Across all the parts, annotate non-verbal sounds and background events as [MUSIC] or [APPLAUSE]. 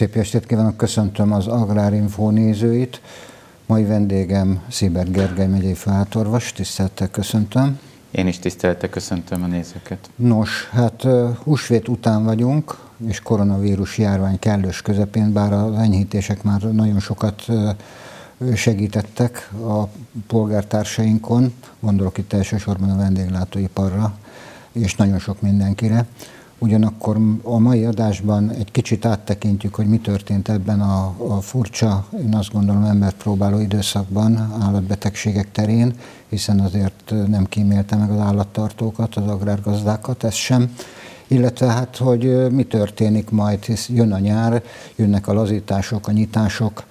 Szép estét kívánok, köszöntöm az Agrárinfo nézőit. Mai vendégem Széber Gergely megyei főátorvas, tisztelettel köszöntöm. Én is tisztelettel köszöntöm a nézőket. Nos, hát húsvét után vagyunk, és koronavírus járvány kellős közepén, bár az enyhítések már nagyon sokat segítettek a polgártársainkon, gondolok itt elsősorban a vendéglátóiparra, és nagyon sok mindenkire. Ugyanakkor a mai adásban egy kicsit áttekintjük, hogy mi történt ebben a, a furcsa, én azt gondolom embert próbáló időszakban állatbetegségek terén, hiszen azért nem kímélte meg az állattartókat, az agrárgazdákat, ez sem. Illetve hát, hogy mi történik majd, hisz jön a nyár, jönnek a lazítások, a nyitások,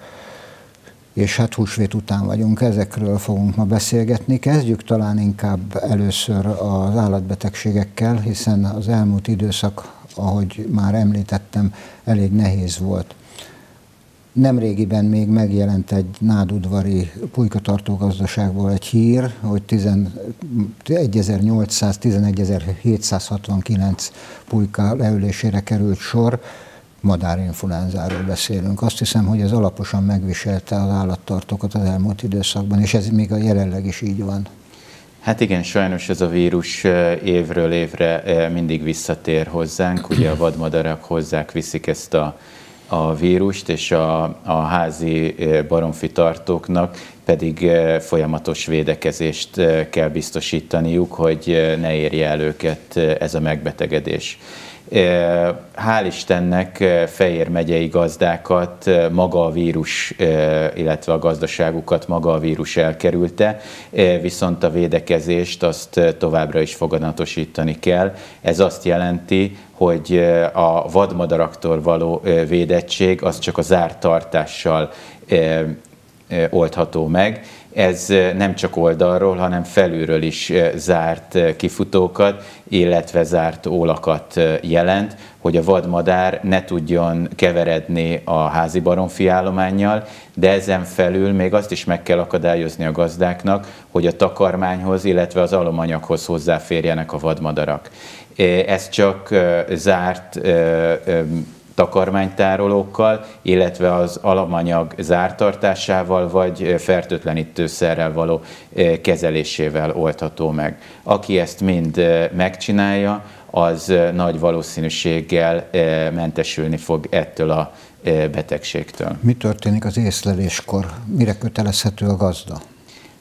és hát húsvét után vagyunk, ezekről fogunk ma beszélgetni. Kezdjük talán inkább először az állatbetegségekkel, hiszen az elmúlt időszak, ahogy már említettem, elég nehéz volt. Nemrégiben még megjelent egy nádudvari pulykatartó gazdaságból egy hír, hogy 11.800-11.769 pulyka leülésére került sor, madárinfluenzáról beszélünk. Azt hiszem, hogy ez alaposan megviselte az állattartókat az elmúlt időszakban, és ez még a jelenleg is így van. Hát igen, sajnos ez a vírus évről évre mindig visszatér hozzánk. Ugye a vadmadarak hozzák, viszik ezt a, a vírust, és a, a házi baromfi tartóknak pedig folyamatos védekezést kell biztosítaniuk, hogy ne érje el őket ez a megbetegedés. Hál' Istennek Fejér megyei gazdákat maga a vírus, illetve a gazdaságukat maga a vírus elkerülte, viszont a védekezést azt továbbra is foganatosítani kell. Ez azt jelenti, hogy a vadmadaraktól való védettség az csak a zárt tartással oldható meg, ez nem csak oldalról, hanem felülről is zárt kifutókat, illetve zárt ólakat jelent, hogy a vadmadár ne tudjon keveredni a házi baromfi állományjal, de ezen felül még azt is meg kell akadályozni a gazdáknak, hogy a takarmányhoz, illetve az alomanyaghoz hozzáférjenek a vadmadarak. Ez csak zárt takarmánytárolókkal, illetve az alamanyag zártartásával vagy fertőtlenítőszerrel való kezelésével oldható meg. Aki ezt mind megcsinálja, az nagy valószínűséggel mentesülni fog ettől a betegségtől. Mi történik az észleléskor? Mire kötelezhető a gazda?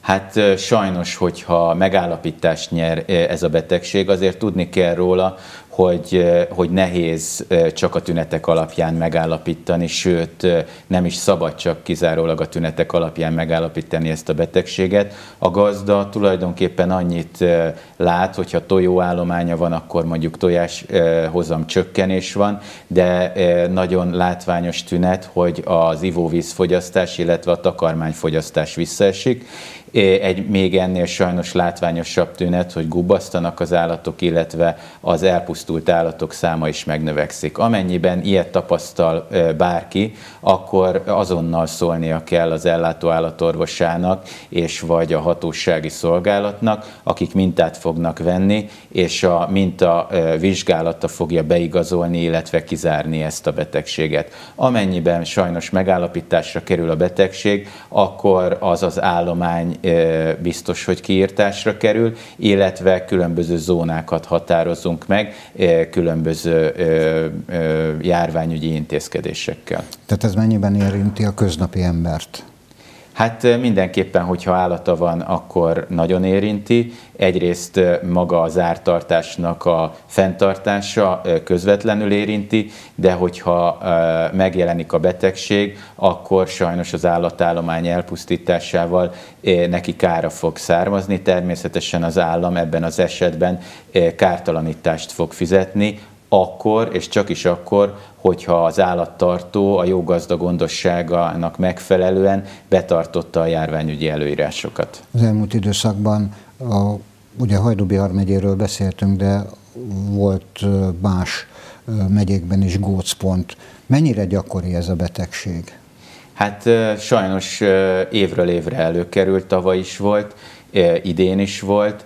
Hát sajnos, hogyha megállapítást nyer ez a betegség, azért tudni kell róla, hogy, hogy nehéz csak a tünetek alapján megállapítani, sőt nem is szabad csak kizárólag a tünetek alapján megállapítani ezt a betegséget. A gazda tulajdonképpen annyit lát, hogyha tojóállománya van, akkor mondjuk tojáshozam csökkenés van, de nagyon látványos tünet, hogy az ivóvízfogyasztás, illetve a takarmányfogyasztás visszaesik, egy még ennél sajnos látványosabb tünet, hogy gubasztanak az állatok, illetve az elpusztult állatok száma is megnövekszik. Amennyiben ilyet tapasztal bárki, akkor azonnal szólnia kell az ellátó állatorvosának, és vagy a hatósági szolgálatnak, akik mintát fognak venni, és a minta vizsgálata fogja beigazolni, illetve kizárni ezt a betegséget. Amennyiben sajnos megállapításra kerül a betegség, akkor az az állomány biztos, hogy kiírtásra kerül, illetve különböző zónákat határozunk meg különböző járványügyi intézkedésekkel. Tehát ez mennyiben érinti a köznapi embert? Hát mindenképpen, hogyha állata van, akkor nagyon érinti. Egyrészt maga az ártartásnak a fenntartása közvetlenül érinti, de hogyha megjelenik a betegség, akkor sajnos az állatállomány elpusztításával neki kára fog származni. Természetesen az állam ebben az esetben kártalanítást fog fizetni, akkor, és csak is akkor, hogyha az állattartó a jó gazda gondosságának megfelelően betartotta a járványügyi előírásokat. Az elmúlt időszakban a, ugye Hajdubihar megyéről beszéltünk, de volt más megyékben is gócpont. Mennyire gyakori ez a betegség? Hát sajnos évről évre előkerült, tavaly is volt, idén is volt,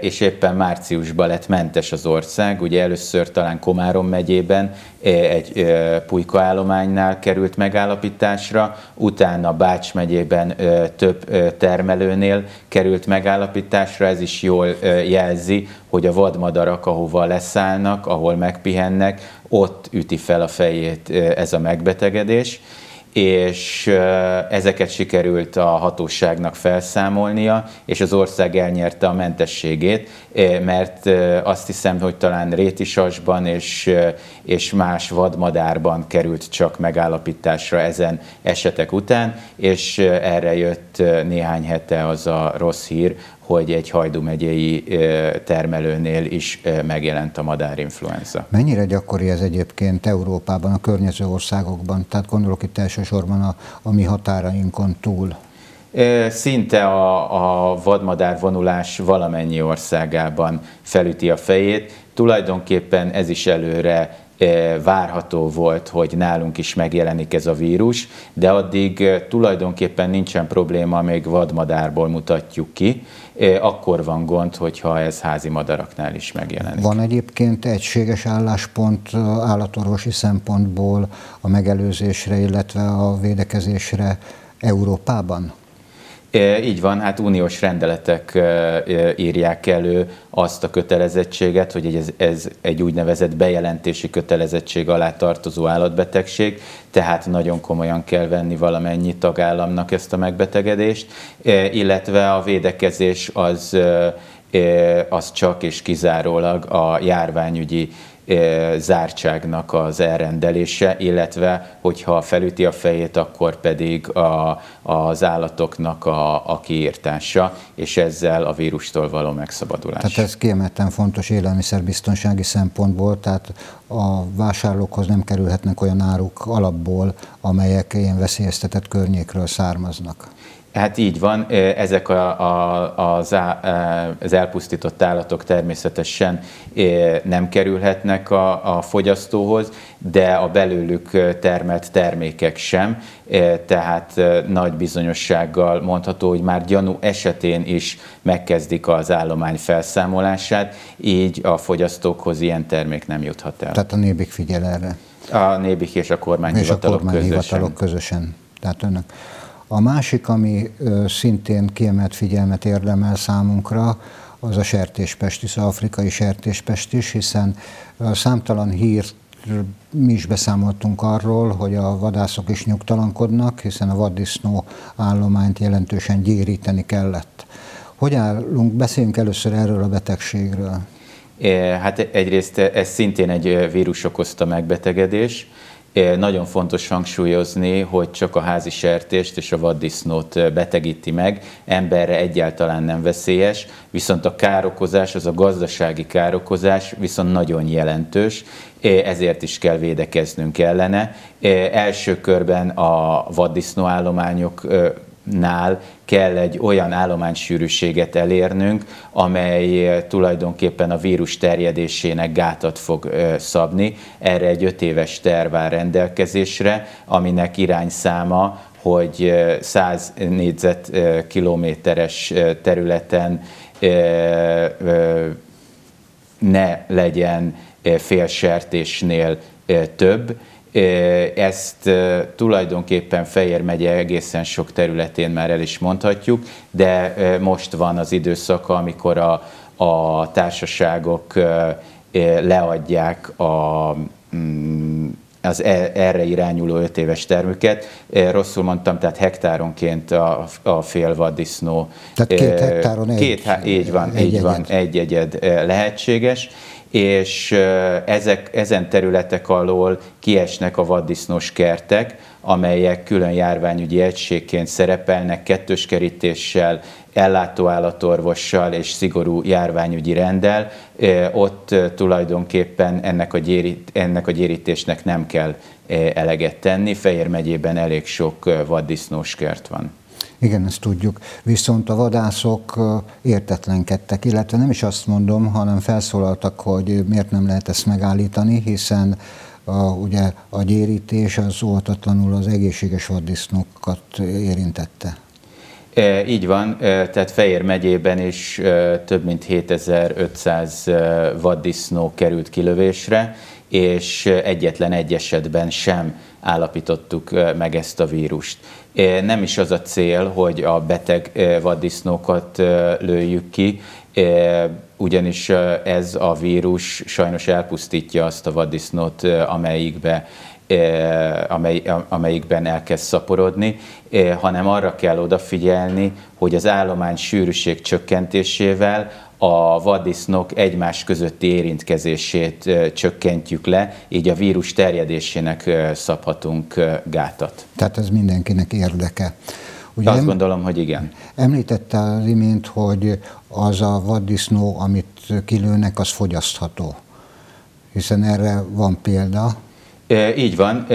és éppen márciusban lett mentes az ország. Ugye először talán Komárom megyében egy pulykaállománynál került megállapításra, utána Bács megyében több termelőnél került megállapításra. Ez is jól jelzi, hogy a vadmadarak, ahova leszállnak, ahol megpihennek, ott üti fel a fejét ez a megbetegedés és ezeket sikerült a hatóságnak felszámolnia, és az ország elnyerte a mentességét, mert azt hiszem, hogy talán Rétisasban és, és más vadmadárban került csak megállapításra ezen esetek után, és erre jött néhány hete az a rossz hír, hogy egy Hajdú megyei termelőnél is megjelent a madárinfluenza. Mennyire gyakori ez egyébként Európában, a környező országokban? Tehát gondolok itt elsősorban a, a mi határainkon túl. Szinte a, a vadmadár vonulás valamennyi országában felüti a fejét. Tulajdonképpen ez is előre várható volt, hogy nálunk is megjelenik ez a vírus, de addig tulajdonképpen nincsen probléma, még vadmadárból mutatjuk ki, akkor van gond, hogyha ez házi madaraknál is megjelenik. Van egyébként egységes álláspont állatorvosi szempontból a megelőzésre, illetve a védekezésre Európában? Így van, hát uniós rendeletek írják elő azt a kötelezettséget, hogy ez, ez egy úgynevezett bejelentési kötelezettség alá tartozó állatbetegség, tehát nagyon komolyan kell venni valamennyi tagállamnak ezt a megbetegedést, illetve a védekezés az, az csak és kizárólag a járványügyi zártságnak az elrendelése, illetve hogyha felüti a fejét, akkor pedig a, az állatoknak a, a kiírtása, és ezzel a vírustól való megszabadulás. Tehát ez kiemelten fontos élelmiszerbiztonsági szempontból, tehát a vásárlókhoz nem kerülhetnek olyan áruk alapból, amelyek ilyen veszélyeztetett környékről származnak. Hát így van, ezek a, a, az, az elpusztított állatok természetesen nem kerülhetnek a, a fogyasztóhoz, de a belőlük termelt termékek sem, tehát nagy bizonyossággal mondható, hogy már gyanú esetén is megkezdik az állomány felszámolását, így a fogyasztókhoz ilyen termék nem juthat el. Tehát a nébik figyel erre? A nébik és a kormányhivatalok, és a kormányhivatalok közösen. közösen. Tehát önök a másik, ami szintén kiemelt figyelmet érdemel számunkra, az a sertéspestis, az afrikai sertéspestis, hiszen számtalan hírt mi is beszámoltunk arról, hogy a vadászok is nyugtalankodnak, hiszen a vaddisznó állományt jelentősen gyéríteni kellett. Hogy állunk? Beszéljünk először erről a betegségről. Hát egyrészt ez szintén egy vírus okozta megbetegedés, nagyon fontos hangsúlyozni, hogy csak a házi sertést és a vaddisznót betegíti meg, emberre egyáltalán nem veszélyes, viszont a károkozás, az a gazdasági károkozás viszont nagyon jelentős, ezért is kell védekeznünk ellene. Első körben a vaddisznó állományok nál kell egy olyan állománysűrűséget elérnünk, amely eh, tulajdonképpen a vírus terjedésének gátat fog eh, szabni. Erre egy öt éves terv áll rendelkezésre, aminek irányszáma, hogy 100 eh, négyzetkilométeres területen ne legyen félsertésnél több, ezt tulajdonképpen Fejér megye egészen sok területén már el is mondhatjuk, de most van az időszaka, amikor a, a társaságok leadják a mm, az e, erre irányuló 5 éves termüket. Rosszul mondtam, tehát hektáronként a, a félvaddisznó. Tehát két hektáron egy. Két, így van, egy így egyed. van, egy egyed lehetséges és ezek, ezen területek alól kiesnek a vaddisznós kertek, amelyek külön járványügyi egységként szerepelnek kettős kerítéssel, ellátóállatorvossal és szigorú járványügyi rendel. Ott tulajdonképpen ennek a, gyérít, ennek a gyérítésnek nem kell eleget tenni. Fejér megyében elég sok vaddisznós kert van. Igen, ezt tudjuk. Viszont a vadászok értetlenkedtek, illetve nem is azt mondom, hanem felszólaltak, hogy miért nem lehet ezt megállítani, hiszen a, ugye a gyérítés az óvatatlanul az egészséges vaddisznókat érintette. Így van, tehát Fejér megyében is több mint 7500 vaddisznó került kilövésre, és egyetlen egy esetben sem állapítottuk meg ezt a vírust. Nem is az a cél, hogy a beteg vaddisznókat lőjük ki, ugyanis ez a vírus sajnos elpusztítja azt a vaddisznót, amelyikbe amely, amelyikben elkezd szaporodni, hanem arra kell odafigyelni, hogy az állomány sűrűség csökkentésével a vaddisznók egymás közötti érintkezését csökkentjük le, így a vírus terjedésének szabhatunk gátat. Tehát ez mindenkinek érdeke. Ugye Azt gondolom, hogy igen. Említette az imént, hogy az a vaddisznó, amit kilőnek, az fogyasztható. Hiszen erre van példa. Így van,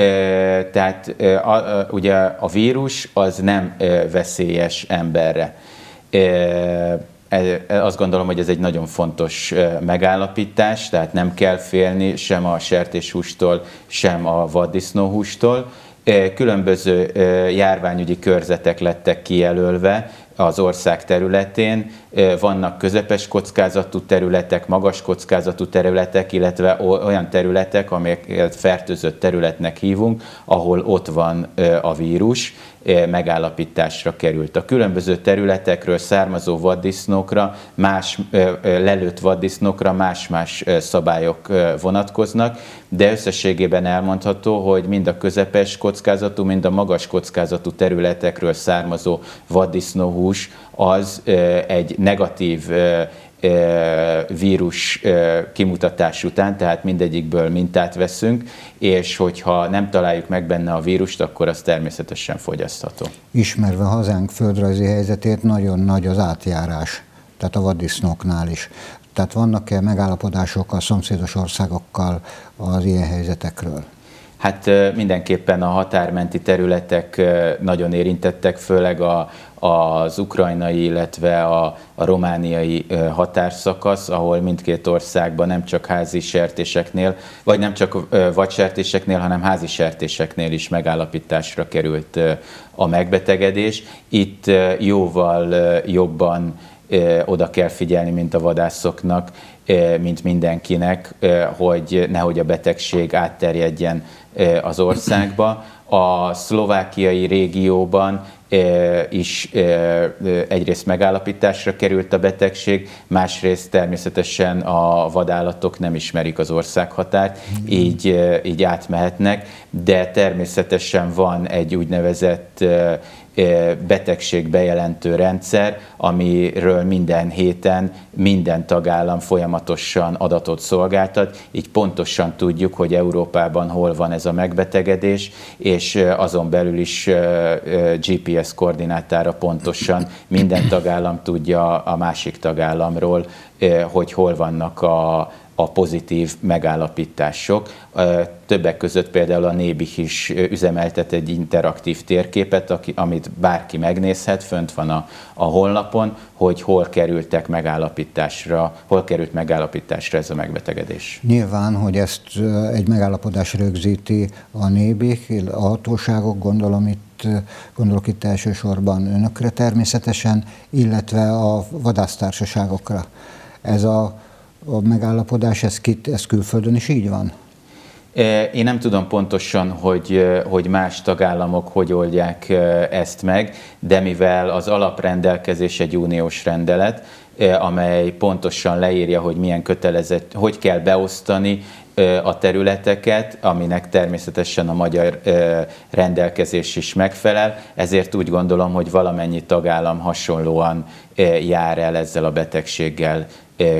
tehát ugye a vírus az nem veszélyes emberre. Azt gondolom, hogy ez egy nagyon fontos megállapítás, tehát nem kell félni sem a sertéshústól, sem a vaddisznóhústól. Különböző járványügyi körzetek lettek kijelölve, az ország területén. Vannak közepes kockázatú területek, magas kockázatú területek, illetve olyan területek, amelyeket fertőzött területnek hívunk, ahol ott van a vírus, megállapításra került. A különböző területekről származó vaddisznókra, más lelőtt vaddisznókra más-más szabályok vonatkoznak, de összességében elmondható, hogy mind a közepes kockázatú, mind a magas kockázatú területekről származó vaddisznóhús az egy negatív vírus kimutatás után, tehát mindegyikből mintát veszünk, és hogyha nem találjuk meg benne a vírust, akkor az természetesen fogyasztható. Ismerve hazánk földrajzi helyzetét, nagyon nagy az átjárás, tehát a vaddisznóknál is. Tehát vannak-e megállapodások a szomszédos országokkal az ilyen helyzetekről? Hát mindenképpen a határmenti területek nagyon érintettek, főleg a, az ukrajnai, illetve a, a romániai határszakasz, ahol mindkét országban nem csak házi sertéseknél, vagy nem csak vadsertéseknél, hanem házi sertéseknél is megállapításra került a megbetegedés. Itt jóval jobban oda kell figyelni, mint a vadászoknak, mint mindenkinek, hogy nehogy a betegség átterjedjen az országba. A szlovákiai régióban is egyrészt megállapításra került a betegség, másrészt természetesen a vadállatok nem ismerik az országhatárt, így, így átmehetnek, de természetesen van egy úgynevezett betegség bejelentő rendszer, amiről minden héten minden tagállam folyamatosan adatot szolgáltat, így pontosan tudjuk, hogy Európában hol van ez a megbetegedés, és azon belül is GPS koordinátára pontosan minden tagállam tudja a másik tagállamról, hogy hol vannak a, a pozitív megállapítások. Többek között például a Nébih is üzemeltet egy interaktív térképet, amit bárki megnézhet, fönt van a, a honlapon, hogy hol kerültek megállapításra, hol került megállapításra ez a megbetegedés. Nyilván, hogy ezt egy megállapodás rögzíti a Nébih, a hatóságok, gondolom itt gondolok itt elsősorban önökre természetesen, illetve a vadásztársaságokra. Ez a a megállapodás, ez, kit, ez külföldön is így van? E, én nem tudom pontosan, hogy, e, hogy más tagállamok hogy oldják e, ezt meg, de mivel az alaprendelkezés egy uniós rendelet, amely pontosan leírja, hogy milyen kötelezett, hogy kell beosztani a területeket, aminek természetesen a magyar rendelkezés is megfelel, ezért úgy gondolom, hogy valamennyi tagállam hasonlóan jár el ezzel a betegséggel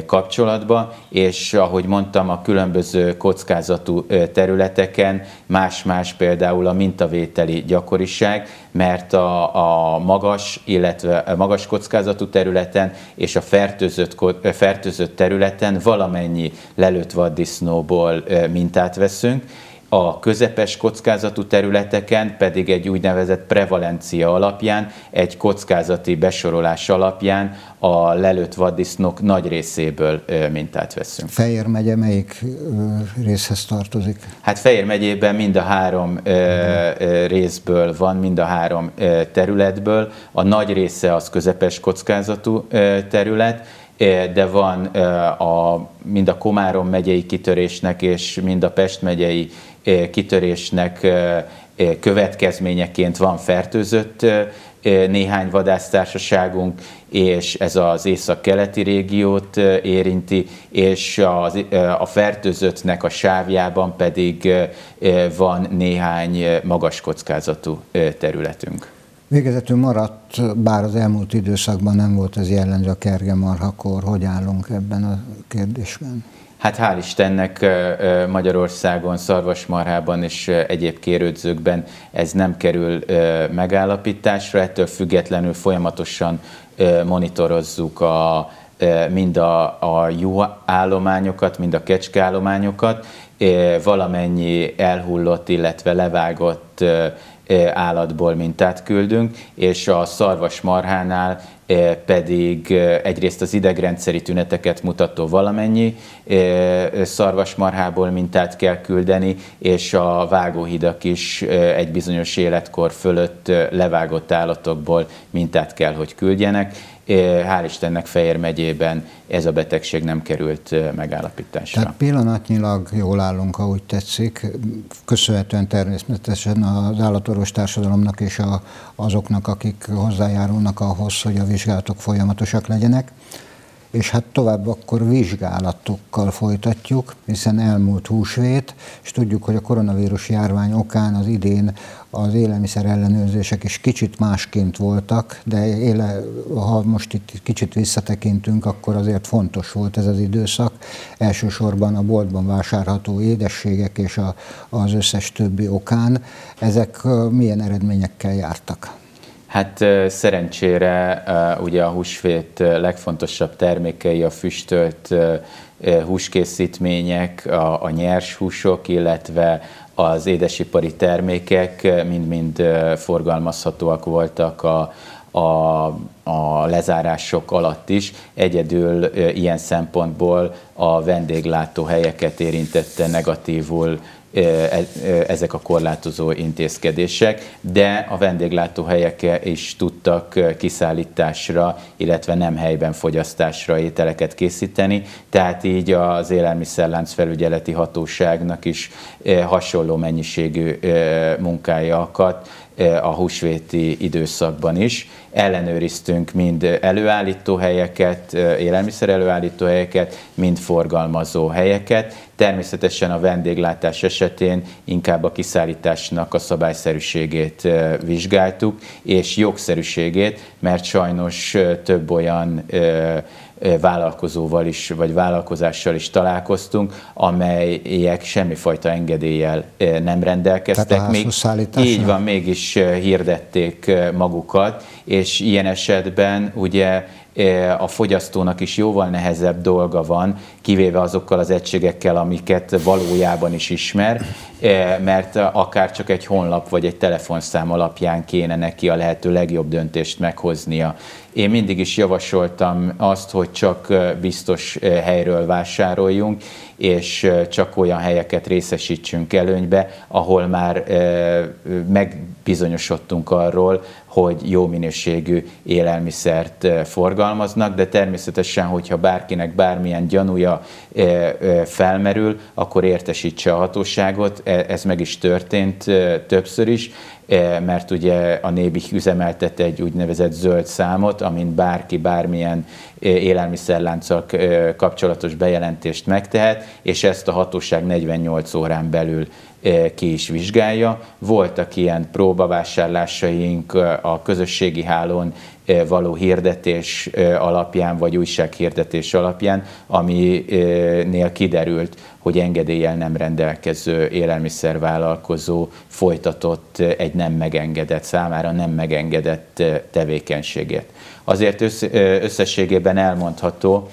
kapcsolatba, és ahogy mondtam, a különböző kockázatú területeken más-más például a mintavételi gyakoriság, mert a, a magas, illetve a magas kockázatú területen és a fertőzött, fertőzött területen valamennyi lelőtt vaddisznóból mintát veszünk, a közepes kockázatú területeken pedig egy úgynevezett prevalencia alapján, egy kockázati besorolás alapján a lelőtt vaddisznók nagy részéből mintát veszünk. Fejér megye melyik részhez tartozik? Hát Fejér megyében mind a három részből van, mind a három területből. A nagy része az közepes kockázatú terület, de van a, mind a Komárom megyei kitörésnek és mind a Pest megyei kitörésnek következményeként van fertőzött néhány vadásztársaságunk, és ez az észak-keleti régiót érinti, és az, a fertőzöttnek a sávjában pedig van néhány magas kockázatú területünk. Végezetül maradt, bár az elmúlt időszakban nem volt ez jellemző a kergemarhakor, hogy állunk ebben a kérdésben? Hát hál' Istennek Magyarországon, Szarvasmarhában és egyéb kérődzőkben ez nem kerül megállapításra, ettől függetlenül folyamatosan monitorozzuk a, mind a, a jó állományokat, mind a kecskeállományokat, valamennyi elhullott, illetve levágott állatból mintát küldünk, és a szarvasmarhánál pedig egyrészt az idegrendszeri tüneteket mutató valamennyi szarvasmarhából mintát kell küldeni, és a vágóhidak is egy bizonyos életkor fölött levágott állatokból mintát kell, hogy küldjenek. Hál' Istennek Fejér megyében ez a betegség nem került megállapításra. Tehát pillanatnyilag jól állunk, ahogy tetszik, köszönhetően természetesen az állatorvos társadalomnak és a, azoknak, akik hozzájárulnak ahhoz, hogy a vizsgálatok folyamatosak legyenek és hát tovább akkor vizsgálatokkal folytatjuk, hiszen elmúlt húsvét, és tudjuk, hogy a koronavírus járvány okán az idén az élelmiszer ellenőrzések is kicsit másként voltak, de éle, ha most itt kicsit visszatekintünk, akkor azért fontos volt ez az időszak. Elsősorban a boltban vásárható édességek és a, az összes többi okán. Ezek milyen eredményekkel jártak? Hát szerencsére ugye a húsvét legfontosabb termékei a füstölt húskészítmények, a, a nyers húsok, illetve az édesipari termékek mind-mind forgalmazhatóak voltak a, a, a lezárások alatt is. Egyedül ilyen szempontból a vendéglátóhelyeket érintette negatívul ezek a korlátozó intézkedések, de a vendéglátóhelyek is tudtak kiszállításra, illetve nem helyben fogyasztásra ételeket készíteni, tehát így az élelmiszerlánc felügyeleti hatóságnak is hasonló mennyiségű munkája akadt a húsvéti időszakban is. Ellenőriztünk mind előállító helyeket, élelmiszer előállító helyeket, mind forgalmazó helyeket. Természetesen a vendéglátás esetén inkább a kiszállításnak a szabályszerűségét vizsgáltuk, és jogszerűségét, mert sajnos több olyan vállalkozóval is, vagy vállalkozással is találkoztunk, amelyek semmifajta engedéllyel nem rendelkeztek. még, így van, mégis hirdették magukat, és ilyen esetben ugye a fogyasztónak is jóval nehezebb dolga van, kivéve azokkal az egységekkel, amiket valójában is ismer, mert akár csak egy honlap vagy egy telefonszám alapján kéne neki a lehető legjobb döntést meghoznia. Én mindig is javasoltam azt, hogy csak biztos helyről vásároljunk, és csak olyan helyeket részesítsünk előnybe, ahol már megbizonyosodtunk arról, hogy jó minőségű élelmiszert forgalmaznak, de természetesen, hogyha bárkinek bármilyen gyanúja felmerül, akkor értesítse a hatóságot, e, ez meg is történt többször is, mert ugye a Nébi üzemeltet egy úgynevezett zöld számot, amin bárki bármilyen élelmiszerlánccal kapcsolatos bejelentést megtehet, és ezt a hatóság 48 órán belül ki is vizsgálja. Voltak ilyen próbavásárlásaink a közösségi hálón való hirdetés alapján, vagy újsághirdetés alapján, aminél kiderült, hogy engedéllyel nem rendelkező élelmiszervállalkozó folytatott egy nem megengedett, számára nem megengedett tevékenységét. Azért összességében elmondható,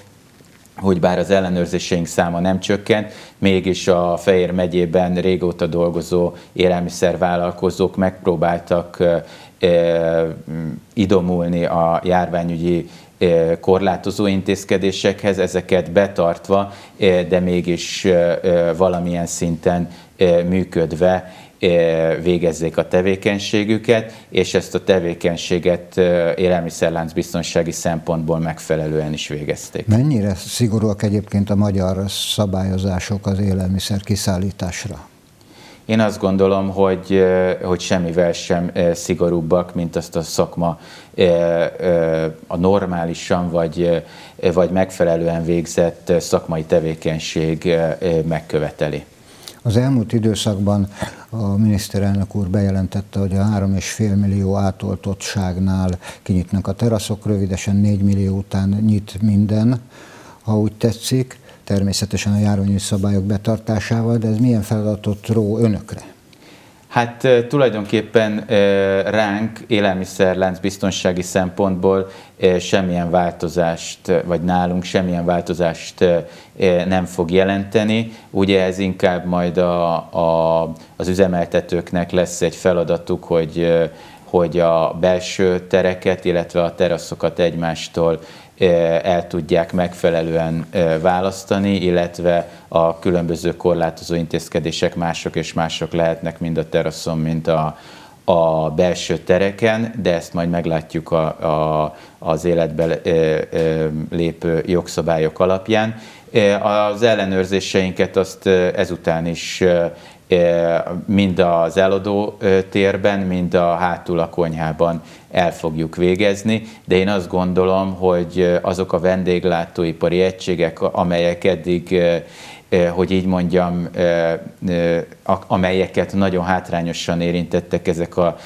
hogy bár az ellenőrzéseink száma nem csökkent, mégis a Fejér megyében régóta dolgozó élelmiszervállalkozók megpróbáltak idomulni a járványügyi korlátozó intézkedésekhez, ezeket betartva, de mégis valamilyen szinten működve végezzék a tevékenységüket, és ezt a tevékenységet élelmiszerlánc biztonsági szempontból megfelelően is végezték. Mennyire szigorúak egyébként a magyar szabályozások az élelmiszer kiszállításra? Én azt gondolom, hogy, hogy semmivel sem szigorúbbak, mint azt a szakma a normálisan vagy, vagy megfelelően végzett szakmai tevékenység megköveteli. Az elmúlt időszakban a miniszterelnök úr bejelentette, hogy a 3,5 millió átoltottságnál kinyitnak a teraszok, rövidesen 4 millió után nyit minden, ha úgy tetszik, természetesen a járványi szabályok betartásával, de ez milyen feladatot ró önökre? Hát tulajdonképpen ránk élelmiszerlánc biztonsági szempontból semmilyen változást, vagy nálunk semmilyen változást nem fog jelenteni. Ugye ez inkább majd a, a, az üzemeltetőknek lesz egy feladatuk, hogy, hogy a belső tereket, illetve a teraszokat egymástól el tudják megfelelően választani, illetve a különböző korlátozó intézkedések mások és mások lehetnek mind a teraszon, mint a, a belső tereken, de ezt majd meglátjuk a, a, az életbe lépő jogszabályok alapján. Az ellenőrzéseinket azt ezután is mind az eladó térben, mind a hátul a konyhában el fogjuk végezni, de én azt gondolom, hogy azok a vendéglátóipari egységek, amelyek eddig hogy így mondjam, amelyeket nagyon hátrányosan érintettek ezek a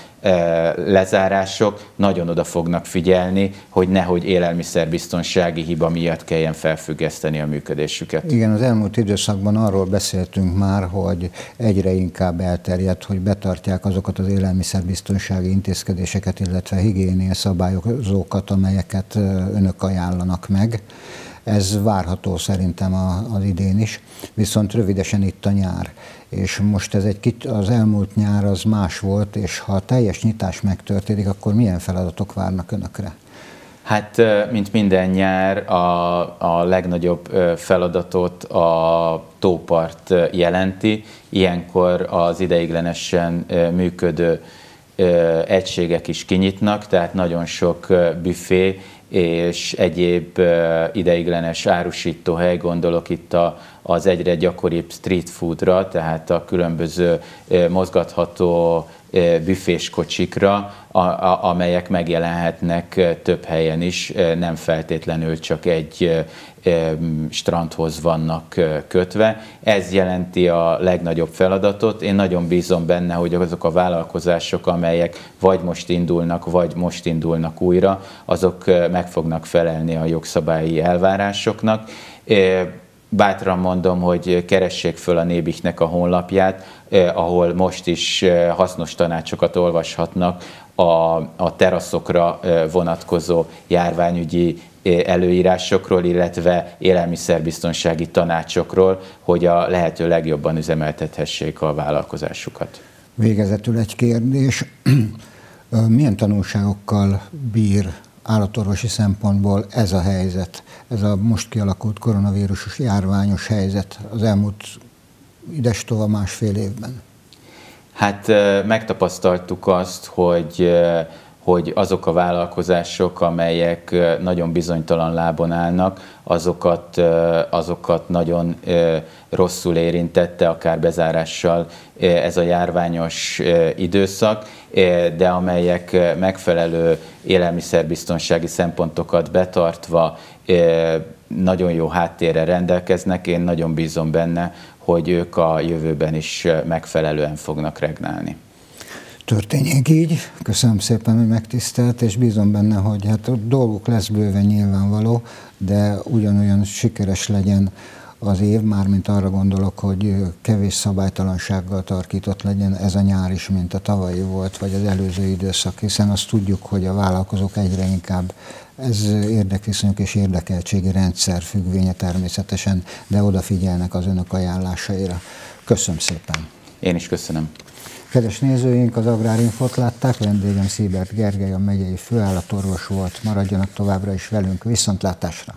lezárások, nagyon oda fognak figyelni, hogy nehogy élelmiszerbiztonsági hiba miatt kelljen felfüggeszteni a működésüket. Igen, az elmúlt időszakban arról beszéltünk már, hogy egyre inkább elterjedt, hogy betartják azokat az élelmiszerbiztonsági intézkedéseket, illetve higiénia szabályozókat, amelyeket önök ajánlanak meg. Ez várható szerintem az idén is, viszont rövidesen itt a nyár. És most ez egy kicsit, az elmúlt nyár az más volt, és ha a teljes nyitás megtörténik, akkor milyen feladatok várnak önökre? Hát, mint minden nyár, a, a legnagyobb feladatot a tópart jelenti. Ilyenkor az ideiglenesen működő egységek is kinyitnak, tehát nagyon sok büfé és egyéb ideiglenes árusítóhely, gondolok itt a, az egyre gyakoribb street foodra, tehát a különböző mozgatható büfés kocsikra, a, a, amelyek megjelenhetnek több helyen is, nem feltétlenül csak egy strandhoz vannak kötve. Ez jelenti a legnagyobb feladatot. Én nagyon bízom benne, hogy azok a vállalkozások, amelyek vagy most indulnak, vagy most indulnak újra, azok meg fognak felelni a jogszabályi elvárásoknak bátran mondom, hogy keressék föl a Nébiknek a honlapját, eh, ahol most is eh, hasznos tanácsokat olvashatnak a, a teraszokra eh, vonatkozó járványügyi előírásokról, illetve élelmiszerbiztonsági tanácsokról, hogy a lehető legjobban üzemeltethessék a vállalkozásukat. Végezetül egy kérdés. [CLEARS THROAT] Milyen tanulságokkal bír állatorvosi szempontból ez a helyzet, ez a most kialakult koronavírusos járványos helyzet az elmúlt idestova másfél évben? Hát megtapasztaltuk azt, hogy hogy azok a vállalkozások, amelyek nagyon bizonytalan lábon állnak, azokat, azokat nagyon rosszul érintette, akár bezárással ez a járványos időszak, de amelyek megfelelő élelmiszerbiztonsági szempontokat betartva nagyon jó háttérre rendelkeznek. Én nagyon bízom benne, hogy ők a jövőben is megfelelően fognak regnálni. Történjék így. Köszönöm szépen, hogy megtisztelt, és bízom benne, hogy hát a dolguk lesz bőven nyilvánvaló, de ugyanolyan sikeres legyen az év, mármint arra gondolok, hogy kevés szabálytalansággal tarkított legyen ez a nyár is, mint a tavalyi volt, vagy az előző időszak, hiszen azt tudjuk, hogy a vállalkozók egyre inkább ez érdekviszonyok és érdekeltségi rendszer függvénye természetesen, de odafigyelnek az önök ajánlásaira. Köszönöm szépen! Én is köszönöm. Kedves nézőink, az Agrárinfot látták, vendégem Szíbert Gergely, a megyei főállatorvos volt. Maradjanak továbbra is velünk, viszontlátásra!